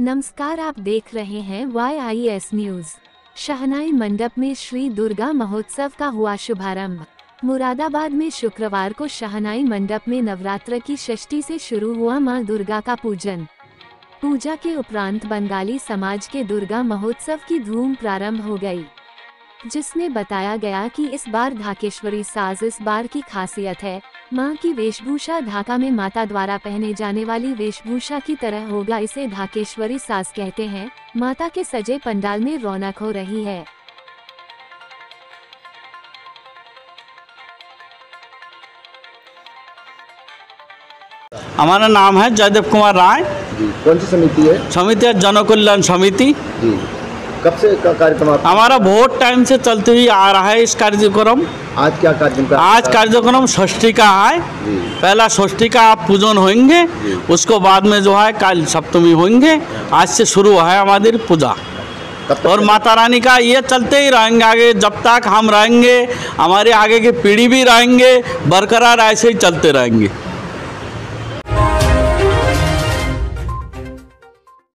नमस्कार, आप देख रहे हैं वाई आई एस न्यूज़ शहनाई मंडप में श्री दुर्गा महोत्सव का हुआ शुभारंभ। मुरादाबाद में शुक्रवार को शहनाई मंडप में नवरात्र की षष्ठी से शुरू हुआ माँ दुर्गा का पूजन। पूजा के उपरांत बंगाली समाज के दुर्गा महोत्सव की धूम प्रारंभ हो गई। जिसमें बताया गया कि इस बार ढाकेश्वरी साज इस बार की खासियत है। माँ की वेशभूषा ढाका में माता द्वारा पहने जाने वाली वेशभूषा की तरह होगा इसे ढाकेश्वरी साज कहते हैं। माता के सजे पंडाल में रौनक हो रही है। हमारा नाम है जयदेव कुमार राय। कौन सी समिति है? समिति है जन कल्याण समिति कब से का कार्यक्रम हमारा बहुत टाइम से चलते हुए आ रहा है इस कार्यक्रम। आज क्या कार्यक्रम का आज कार्यक्रम षष्ठी का है। पहला षष्ठी का आप पूजन होंगे उसको बाद में जो है काल सप्तमी होंगे। आज से शुरू है हमारी पूजा। और माता रानी का ये चलते ही रहेंगे आगे जब तक हम रहेंगे हमारे आगे की पीढ़ी भी रहेंगे बरकरार ऐसे ही चलते रहेंगे।